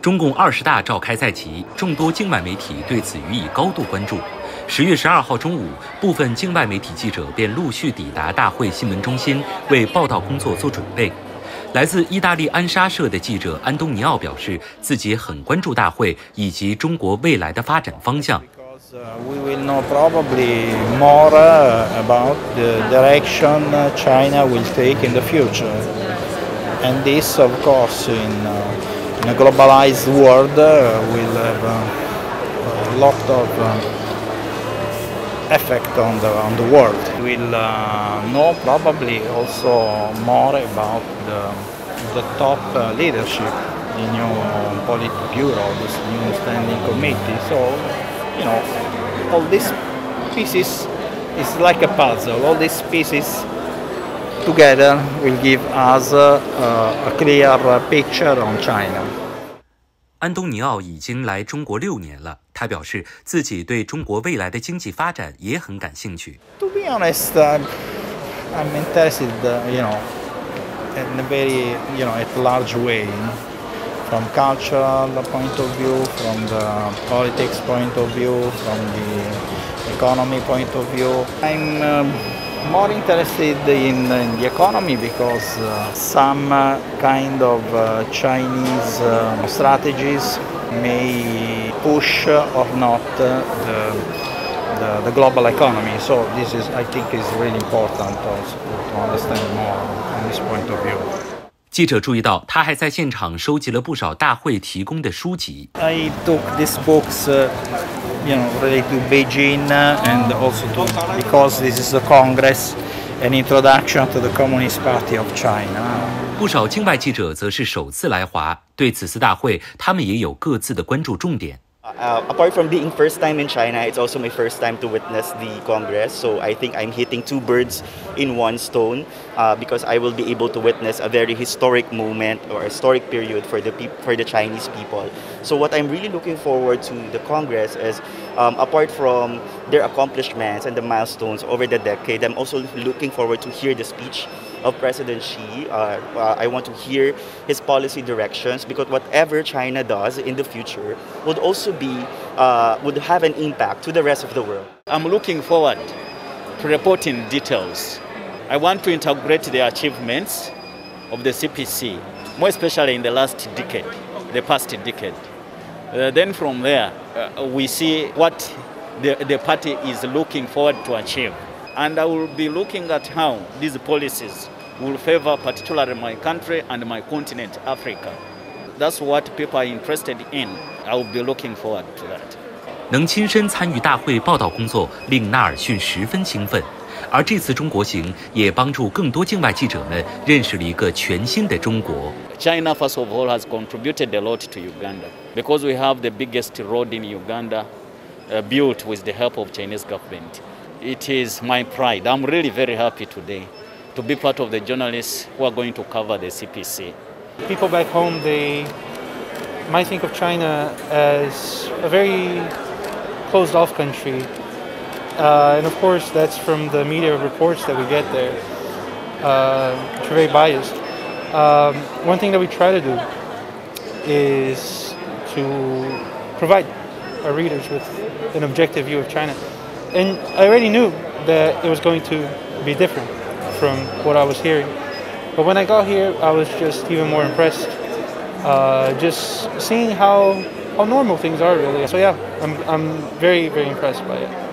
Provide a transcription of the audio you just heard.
中共二十大召开在即，众多境外媒体对此予以高度关注。十月十二号中午，部分境外媒体记者便陆续抵达大会新闻中心，为报道工作做准备。来自意大利安莎社的记者安东尼奥表示，自己很关注大会以及中国未来的发展方向。In a globalized world, uh, will have uh, a lot of uh, effect on the on the world. We'll know probably also more about the the top leadership, the new Politburo, this new standing committee. So you know, all these pieces is like a puzzle. All these pieces together will give us a, a clear picture on China. 安东尼奥已经来中国六年了，他表示自己对中国未来的经济发展也很感兴趣。 To be honest, uh, I'm interested, uh, you know, in a very, you know, at large way, from cultural point of view, from the politics point of view, from the economy point of view. I'm um, more interested in, in, the economy because uh, some uh, kind of uh, Chinese strategies may push or not the, the, the, global economy. So this is, I think, is really important also to understand more from this point of view. 记者注意到，他还在现场收集了不少大会提供的书籍。 I took these books, uh, You know, related to Beijing and also to, because this is the Congress, an introduction to the Communist Party of China. 不少境外记者则是首次来华，对此次大会，他们也有各自的关注重点。Uh, apart from being first time in China, it's also my first time to witness the Congress. So I think I'm hitting two birds in one stone uh, because I will be able to witness a very historic moment or historic period for the for the Chinese people. So what I'm really looking forward to the Congress is, um, apart from their accomplishments and the milestones over the decade, I'm also looking forward to hear the speech of President Xi. Uh, uh, I want to hear his policy directions because whatever China does in the future would also be uh, would have an impact to the rest of the world. I'm looking forward to reporting details. I want to integrate the achievements of the CPC, more especially in the last decade, the past decade. Uh, then from there, uh, we see what the, the party is looking forward to achieve. And I will be looking at how these policies will favor particularly my country and my continent, Africa. That's what people are interested in. I will be looking forward to that. 能亲身参与大会报道工作，令纳尔逊十分兴奋。而这次中国行也帮助更多境外记者们认识了一个全新的中国。 China, first of all, has contributed a lot to Uganda because we have the biggest road in Uganda uh, built with the help of Chinese government. It is my pride. I'm really very happy today to be part of the journalists who are going to cover the CPC. People back home, they might think of China as a very closed off country. Uh, and of course, that's from the media reports that we get there, uh, which are very biased. Um, one thing that we try to do is to provide our readers with an objective view of China. And I already knew that it was going to be different from what I was hearing. But when I got here, I was just even more impressed. Uh, just seeing how how normal things are really. So yeah, I'm I'm very very impressed by it.